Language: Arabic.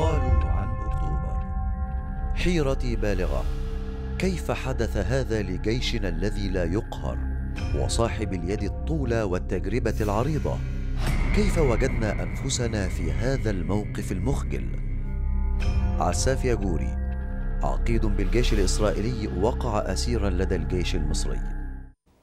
قالوا عن أكتوبر. حيرتي بالغة كيف حدث هذا لجيشنا الذي لا يقهر وصاحب اليد الطولى والتجربة العريضة؟ كيف وجدنا أنفسنا في هذا الموقف المخجل؟ عساف ياجوري عقيد بالجيش الإسرائيلي وقع أسيرا لدى الجيش المصري.